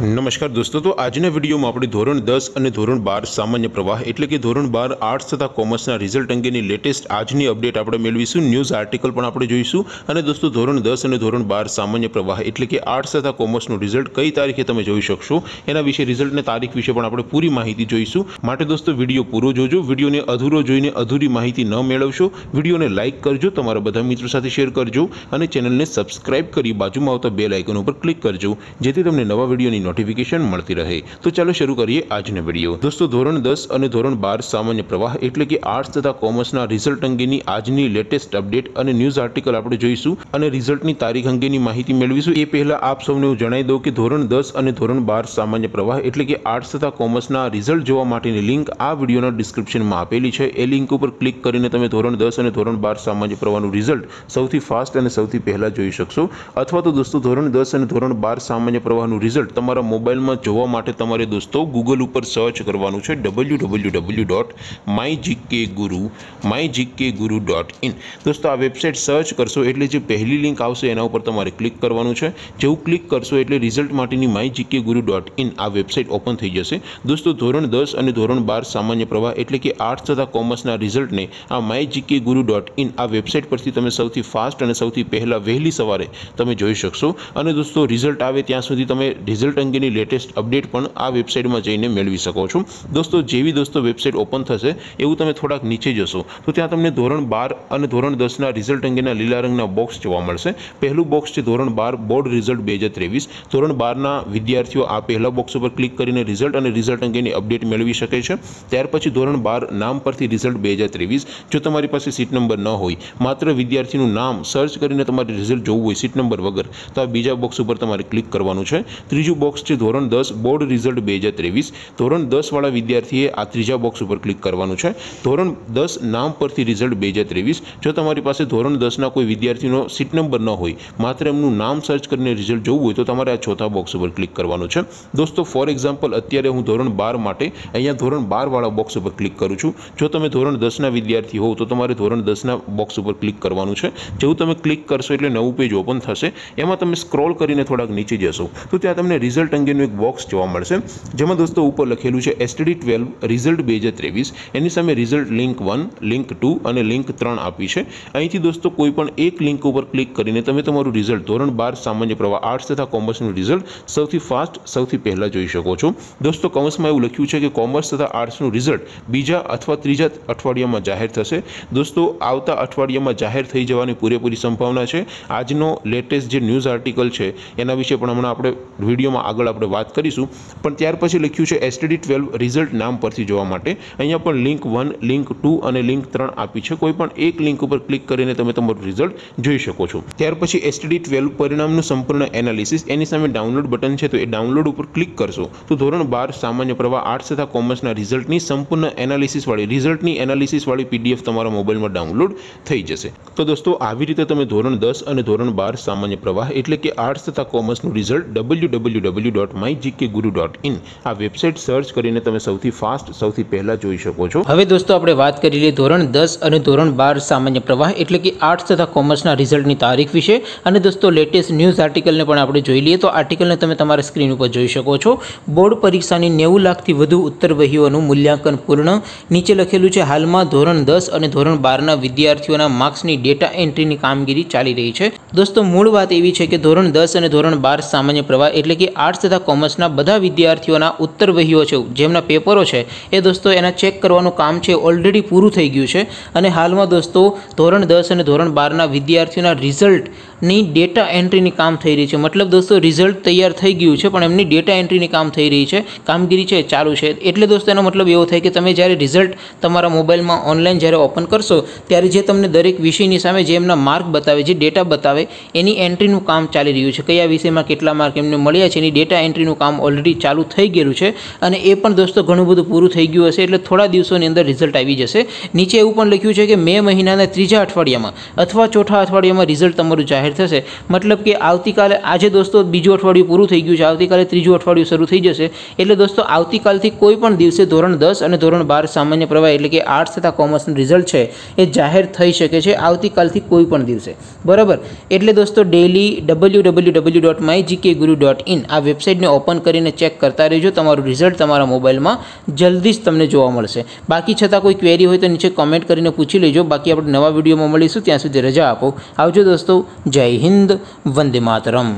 નમસ્કાર દોસ્તો, તો આજના વિડીયોમાં આપણે ધોરણ દસ અને ધોરણ બાર સામાન્ય પ્રવાહ એટલે કે ધોરણ બાર આર્ટ્સ તથા કોમર્સના રિઝલ્ટ અંગેની લેટેસ્ટ આજની અપડેટ આપણે મેળવીશું. ન્યૂઝ આર્ટિકલ પણ આપણે જોઈશું. અને દોસ્તો, ધોરણ દસ અને ધોરણ બાર સામાન્ય પ્રવાહ એટલે કે આર્ટ્સ તથા કોમર્સનું રિઝલ્ટ કઈ તારીખે તમે જોઈ શકશો? એના વિશે રિઝલ્ટને તારીખ વિશે પણ આપણે પૂરી માહિતી જોઈશું. માટે દોસ્તો, વીડિયો પૂરો જોજો. વિડીયોને અધૂરો જોઈને અધૂરી માહિતી ન મેળવશો. વિડીયોને લાઇક કરજો. તમારા બધા મિત્રો સાથે શેર કરજો. અને ચેનલને સબસ્ક્રાઇબ કરી બાજુમાં આવતા બે લાઇકન ઉપર ક્લિક કરજો. જેથી તમને નવા વિડીયોની નોટિફિકેશન મળતી રહે. તો ચાલો શરૂ કરીએ આજનો વીડિયો દોસ્તો, ધોરણ દસ અને ધોરણ બાર સામાન્ય પ્રવાહ એટલે કે આર્ટ્સ તથા કોમર્સના રિઝલ્ટ અંગેની આજની લેટેસ્ટ અપડેટ અને ન્યૂઝ આર્ટિકલ આપણે જોઈશું અને રિઝલ્ટની તારીખ અંગેની માહિતી મેળવીશું. એ પહેલા આપ સૌને હું જણાવી દઉં કે ધોરણ દસ અને ધોરણ બાર સામાન્ય પ્રવાહ એટલે કે આર્ટ્સ તથા કોમર્સના રિઝલ્ટ જોવા માટેની લિંક આ વિડીયોના ડિસ્ક્રિપ્શનમાં આપેલી છે. એ લિંક ઉપર ક્લિક કરીને તમે ધોરણ દસ અને ધોરણ બાર સામાન્ય પ્રવાહનું રિઝલ્ટ સૌથી ફાસ્ટ અને સૌથી પહેલાં જોઈ શકશો. અથવા તો દોસ્તો, ધોરણ દસ અને ધોરણ બાર સામાન્ય પ્રવાહનું રિઝલ્ટ તમારા મોબાઈલમાં જોવા માટે તમારે દોસ્તો ગૂગલ ઉપર સર્ચ કરવાનું છે W W W dot My GK Guru My GK Guru dot in દોસ્તો, આ વેબસાઇટ સર્ચ કરશો એટલે જે પહેલી લિંક આવશે એના ઉપર તમારે ક્લિક કરવાનું છે. જેવું ક્લિક કરશો એટલે રિઝલ્ટ માટેની My GK Guru dot in આ વેબસાઇટ ઓપન થઈ જશે. દોસ્તો, ધોરણ દસ અને ધોરણ બાર સામાન્ય પ્રવાહ એટલે કે આર્ટ્સ તથા કોમર્સના રિઝલ્ટને આ My GK Guru dot in આ વેબસાઇટ પરથી તમે સૌથી ફાસ્ટ અને સૌથી પહેલાં વહેલી સવારે તમે જોઈ શકશો. અને દોસ્તો રિઝલ્ટ આવે ત્યાં સુધી તમે રિઝલ્ટ અંગેની લેટેસ્ટ અપડેટ પણ આ વેબસાઇટમાં જઈને મેળવી શકો છો. દોસ્તો, જેવી દોસ્તો વેબસાઇટ ઓપન થશે, એવું તમે થોડાક નીચે જશો, તો ત્યાં તમને ધોરણ બાર અને ધોરણ દસના રિઝલ્ટ અંગેના લીલા રંગના બોક્સ જોવા મળશે. પહેલું બોક્સ છે ધોરણ બાર બોર્ડ રિઝલ્ટ બે હજાર ત્રેવીસ. ધોરણ બારના વિદ્યાર્થીઓ આ પહેલા બોક્સ ઉપર ક્લિક કરીને રિઝલ્ટ અને રિઝલ્ટ અંગેની અપડેટ મેળવી શકે છે. ત્યાર પછી ધોરણ બાર, નામ પરથી રિઝલ્ટ બે હજાર ત્રેવીસ. જો તમારી પાસે સીટ નંબર ન હોય, માત્ર વિદ્યાર્થીનું નામ સર્ચ કરીને તમારે રિઝલ્ટ જોવું હોય સીટ નંબર વગર, તો આ બીજા બોક્સ ઉપર તમારે ક્લિક કરવાનું છે. ત્રીજું બોક્સ છે, ધોરણ દસ બોર્ડ રિઝલ્ટ બે હજાર ત્રેવીસ. ધોરણ દસવાળા વિદ્યાર્થીએ આ ત્રીજા બોક્સ ઉપર ક્લિક કરવાનું છે. ધોરણ દસ નામ પરથી રિઝલ્ટ બે હજાર ત્રેવીસ. જો તમારી પાસે ધોરણ દસના કોઈ વિદ્યાર્થીનો સીટ નંબર ન હોય, માત્ર એમનું નામ સર્ચ કરીને રિઝલ્ટ જોવું હોય તો તમારે આ ચોથા બોક્સ ઉપર ક્લિક કરવાનું છે. દોસ્તો ફોર એક્ઝામ્પલ અત્યારે હું ધોરણ બાર માટે અહીંયા ધોરણ બારવાળા બોક્સ ઉપર ક્લિક કરું છું. જો તમે ધોરણ દસના વિદ્યાર્થી હોવ, તો તમારે ધોરણ દસના બોક્સ ઉપર ક્લિક કરવાનું છે. જેવું તમે ક્લિક કરશો એટલે નવું પેજ ઓપન થશે. એમાં તમે સ્ક્રોલ કરીને થોડાક નીચે જશો. તો ત્યાં તમને રિઝલ્ટ અંગેનું એક બોક્સ જોવા મળશે. જેમાં દોસ્તો ઉપર લખેલું છે એસટીડી ટ્વેલ્વ રિઝલ્ટ બે હજાર ત્રેવીસ. એની સામે result link one, link two અને લિંક ત્રણ આપી છે. અહીંથી દોસ્તો કોઈ પણ એક લિંક ઉપર ક્લિક કરીને તમે તમારું રિઝલ્ટ, ધોરણ બાર, સામાન્ય પ્રવાહ આર્ટ્સ તથા કોમર્સનું રિઝલ્ટ સૌથી ફાસ્ટ, સૌથી પહેલાં જોઈ શકો છો. દોસ્તો કોમર્સમાં એવું લખ્યું છે કે કોમર્સ તથા આર્ટ્સનું રિઝલ્ટ બીજા અથવા ત્રીજા અઠવાડિયામાં જાહેર થશે. દોસ્તો આવતા અઠવાડિયામાં જાહેર થઈ જવાની પૂરેપૂરી સંભાવના છે. આજનો લેટેસ્ટ જે ન્યૂઝ આર્ટિકલ છે, એના વિશે પણ હમણાં આપણે વિડીયોમાં આગળ આપણે વાત કરીશું. પણ ત્યાર પછી લખ્યું છે એસટીડી ટ્વેલ્વ રિઝલ્ટ નામ પરથી જોવા માટે. અહીંયા પણ લિંક વન લિંક ટુ અને લિંક ત્રણ આપી છે. કોઈ પણ એક લિંક ઉપર ક્લિક કરીને તમે તમારું રિઝલ્ટ જોઈ શકો છો. ત્યાર પછી એસટીડી ટ્વેલ્વ પરિણામનું સંપૂર્ણ એનાલિસિસ એની સામે ડાઉનલોડ બટન છે તો એ ડાઉનલોડ ઉપર ક્લિક કરશો. તો ધોરણ બાર સામાન્ય પ્રવાહ આર્ટ્સ તથા કોમર્સના રિઝલ્ટની સંપૂર્ણ એનાલિસિસવાળી રિઝલ્ટની એનાલિસિસવાળી પીડીએફ તમારા મોબાઈલમાં ડાઉનલોડ થઈ જશે. તો દોસ્તો, આવી રીતે તમે ધોરણ દસ અને ધોરણ બાર સામાન્ય પ્રવાહ એટલે કે આર્ટ્સ તથા કોમર્સનું result W W dot my GK Guru dot in આ વેબસાઇટ સર્ચ કરીને તમે સૌથી ફાસ્ટ, સૌથી પહેલાં જોઈ શકો છો. હવે દોસ્તો આપણે વાત કરી લઈએ ધોરણ દસ અને ધોરણ બાર સામાન્ય પ્રવાહ એટલે કે આર્ટ્સ તથા કોમર્સના રિઝલ્ટની તારીખ વિશે. અને દોસ્તો લેટેસ્ટ ન્યૂઝ આર્ટિકલને પણ આપણે જોઈ લઈએ. તો આર્ટિકલને તમે તમારા સ્ક્રીન ઉપર જોઈ શકો છો. બોર્ડ પરીક્ષાની નેવું લાખથી વધુ ઉત્તર વહીઓનું મૂલ્યાંકન પૂર્ણ. નીચે લખેલું છે, હાલમાં ધોરણ દસ અને ધોરણ બારના વિદ્યાર્થીઓના માર્ક્સની ડેટા એન્ટ્રીની કામગીરી ચાલી રહી છે. દોસ્તો મૂળ વાત એવી છે કે ધોરણ દસ અને ધોરણ બાર સામાન્ય પ્રવાહ એટલે કે આર્ટ્સ તથા કોમર્સના બધા વિદ્યાર્થીઓના ઉત્તર વહીઓ છે. જેમના પેપરો છે એ દોસ્તો એના ચેક કરવાનું કામ છે ઓલરેડી પૂરું થઈ ગયું છે. અને હાલમાં દોસ્તો ધોરણ દસ અને ધોરણ બારના વિદ્યાર્થીઓના રિઝલ્ટની ડેટા એન્ટ્રીની કામ થઈ રહી છે. મતલબ દોસ્તો રિઝલ્ટ તૈયાર થઈ ગયું છે, પણ એમની ડેટા એન્ટ્રીની કામ થઈ રહી છે. કામગીરી છે, ચાલુ છે. એટલે દોસ્તો, એનો મતલબ એવો થાય કે તમે જ્યારે રિઝલ્ટ તમારા મોબાઈલમાં ઓનલાઈન જ્યારે ઓપન કરશો, ત્યારે જે તમને દરેક વિષયની સામે જે એમના માર્ક બતાવે, જે ડેટા બતાવે, એની એન્ટ્રીનું કામ ચાલી રહ્યું છે. કયા વિષયમાં કેટલા માર્ક એમને મળ્યા છે, એની ડેટા એન્ટ્રીનું કામ ઓલરેડી ચાલુ થઈ ગયેલું છે. અને એ પણ દોસ્તો ઘણું બધું પૂરું થઈ ગયું હશે, એટલે થોડા દિવસોની અંદર રિઝલ્ટ આવી જશે. નીચે એવું પણ લખ્યું છે કે મે મહિનાના ત્રીજા અઠવાડિયામાં અથવા ચોથા અઠવાડિયામાં રિઝલ્ટ તમારું જાહેર જાહેર થશે. મતલબ કે આવતીકાલે આજે દોસ્તો બીજું અઠવાડિયું પૂરું થઈ ગયું છે. આવતીકાલે ત્રીજું અઠવાડિયું શરૂ થઈ જશે. એટલે દોસ્તો આવતીકાલથી કોઈ પણ દિવસે ધોરણ દસ અને ધોરણ બાર સામાન્ય પ્રવાહ એટલે કે આર્ટ્સ તથા કોમર્સનું રિઝલ્ટ છે એ જાહેર થઈ શકે છે આવતીકાલથી કોઈ પણ દિવસે. બરાબર? એટલે દોસ્તો daily W W W dot my GK Guru dot in આ વેબસાઇટને ઓપન કરીને ચેક કરતા રહેજો. તમારું રિઝલ્ટ તમારા મોબાઈલમાં જલ્દી જ તમને જોવા મળશે. બાકી છતાં કોઈ ક્વેરી હોય તો નીચે કોમેન્ટ કરીને પૂછી લેજો. બાકી આપણે નવા વિડીયોમાં મળીશું. ત્યાં સુધી રજા આપો. આવજો દોસ્તો. જય હિન્દ વંદે માતરમ.